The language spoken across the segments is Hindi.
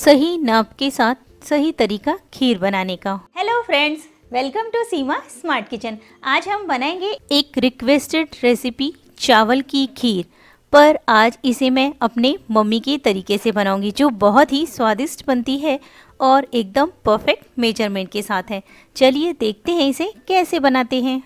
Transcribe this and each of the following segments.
सही नाप के साथ सही तरीका खीर बनाने का। Hello friends welcome to Seema smart kitchen आज हम बनाएँगे एक रिक्वेस्टेड रेसिपी चावल की खीर। पर आज इसे मैं अपने मम्मी के तरीके से बनाऊँगी, जो बहुत ही स्वादिष्ट बनती है और एकदम परफेक्ट मेज़रमेंट के साथ है। चलिए देखते हैं इसे कैसे बनाते हैं।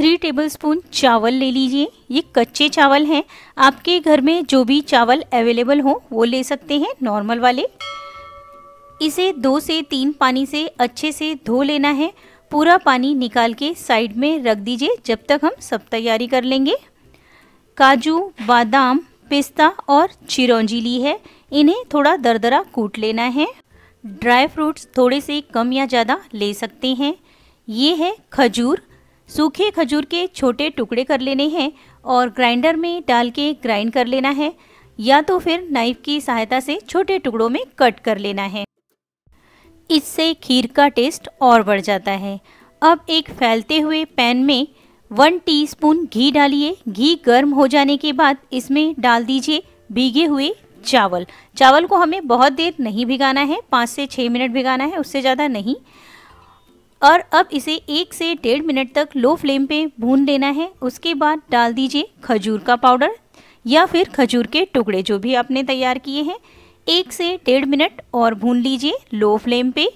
थ्री टेबलस्पून चावल ले लीजिए। ये कच्चे चावल हैं। आपके घर में जो भी चावल अवेलेबल हो, वो ले सकते हैं नॉर्मल वाले। इसे दो से तीन पानी से अच्छे से धो लेना है। पूरा पानी निकाल के साइड में रख दीजिए जब तक हम सब तैयारी कर लेंगे। काजू, बादाम, पिस्ता और चिरौंजी ली है। इन्हें थोड़ा दरदरा कूट लेना है। ड्राई फ्रूट्स थोड़े से कम या ज़्यादा ले सकते हैं। ये है खजूर सूखे खजूर के छोटे टुकड़े कर लेने हैं और ग्राइंडर में डाल के ग्राइंड कर लेना है, या तो फिर नाइफ की सहायता से छोटे टुकड़ों में कट कर लेना है। इससे खीर का टेस्ट और बढ़ जाता है। अब एक फैलते हुए पैन में वन टीस्पून घी डालिए। घी गर्म हो जाने के बाद इसमें डाल दीजिए भीगे हुए चावल। चावल को हमें बहुत देर नहीं भिगाना है, पाँच से छः मिनट भिगाना है, उससे ज़्यादा नहीं। और अब इसे एक से डेढ़ मिनट तक लो फ्लेम पे भून लेना है। उसके बाद डाल दीजिए खजूर का पाउडर या फिर खजूर के टुकड़े जो भी आपने तैयार किए हैं। एक से डेढ़ मिनट और भून लीजिए लो फ्लेम पे।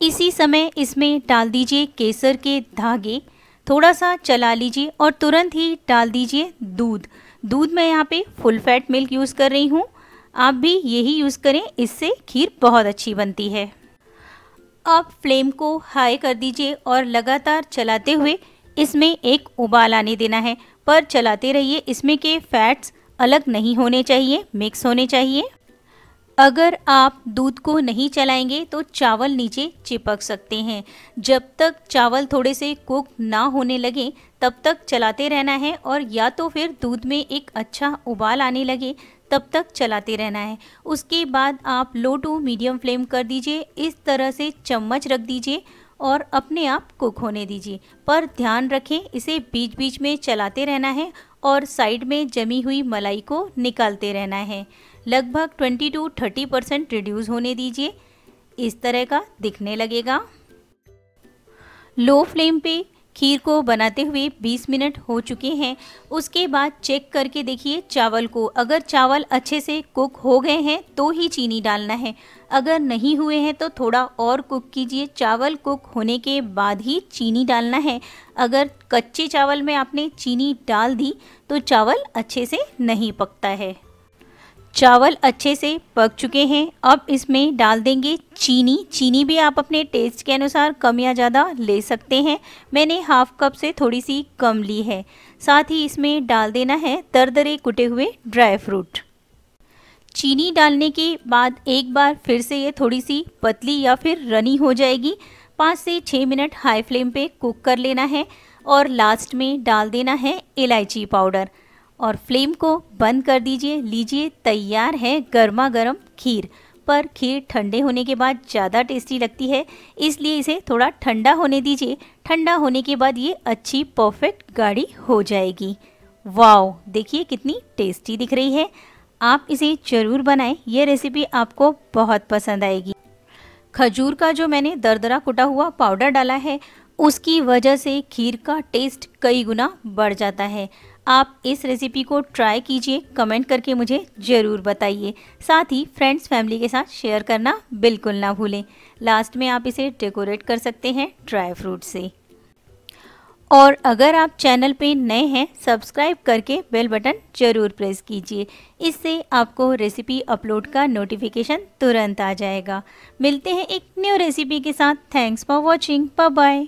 इसी समय इसमें डाल दीजिए केसर के धागे। थोड़ा सा चला लीजिए और तुरंत ही डाल दीजिए दूध। दूध मैं यहाँ पे फुल फैट मिल्क यूज़ कर रही हूँ। आप भी यही यूज़ करें, इससे खीर बहुत अच्छी बनती है। अब फ्लेम को हाई कर दीजिए और लगातार चलाते हुए इसमें एक उबाल आने देना है। पर चलाते रहिए, इसमें के फैट्स अलग नहीं होने चाहिए, मिक्स होने चाहिए। अगर आप दूध को नहीं चलाएँगे तो चावल नीचे चिपक सकते हैं। जब तक चावल थोड़े से कुक ना होने लगे, तब तक चलाते रहना है और या तो फिर दूध में एक अच्छा उबाल आने लगे। तब तक चलाते रहना है। उसके बाद आप लो टू मीडियम फ्लेम कर दीजिए, इस तरह से चम्मच रख दीजिए और अपने आप कुक होने दीजिए। पर ध्यान रखें, इसे बीच बीच में चलाते रहना है और साइड में जमी हुई मलाई को निकालते रहना है। लगभग 20 टू 30 परसेंट रिड्यूस होने दीजिए। इस तरह का दिखने लगेगा। लो फ्लेम पे खीर को बनाते हुए 20 मिनट हो चुके हैं। उसके बाद चेक करके देखिए चावल को। अगर चावल अच्छे से कुक हो गए हैं तो ही चीनी डालना है। अगर नहीं हुए हैं तो थोड़ा और कुक कीजिए। चावल कुक होने के बाद ही चीनी डालना है। अगर कच्चे चावल में आपने चीनी डाल दी तो चावल अच्छे से नहीं पकता है। चावल अच्छे से पक चुके हैं। अब इसमें डाल देंगे चीनी। चीनी भी आप अपने टेस्ट के अनुसार कम या ज़्यादा ले सकते हैं। मैंने हाफ़ कप से थोड़ी सी कम ली है। साथ ही इसमें डाल देना है दरदरे कुटे हुए ड्राई फ्रूट चीनी डालने के बाद एक बार फिर से ये थोड़ी सी पतली या फिर रनी हो जाएगी। पाँच से छः मिनट हाई फ्लेम पे कुक कर लेना है और लास्ट में डाल देना है इलायची पाउडर और फ्लेम को बंद कर दीजिए, लीजिए, तैयार है गर्मा गर्म खीर। पर खीर ठंडे होने के बाद ज़्यादा टेस्टी लगती है, इसलिए इसे थोड़ा ठंडा होने दीजिए। ठंडा होने के बाद ये अच्छी परफेक्ट गाढ़ी हो जाएगी। वाओ, देखिए कितनी टेस्टी दिख रही है। आप इसे ज़रूर बनाएँ, ये रेसिपी आपको बहुत पसंद आएगी। खजूर का जो मैंने दरदरा कुटा हुआ पाउडर डाला है, उसकी वजह से खीर का टेस्ट कई गुना बढ़ जाता है। आप इस रेसिपी को ट्राई कीजिए कमेंट करके मुझे ज़रूर बताइए। साथ ही फ्रेंड्स फैमिली के साथ शेयर करना बिल्कुल ना भूलें। लास्ट में आप इसे डेकोरेट कर सकते हैं ड्राई फ्रूट से। और अगर आप चैनल पे नए हैं सब्सक्राइब करके बेल बटन ज़रूर प्रेस कीजिए। इससे आपको रेसिपी अपलोड का नोटिफिकेशन तुरंत आ जाएगा। मिलते हैं एक न्यू रेसिपी के साथ। Thanks for watching bye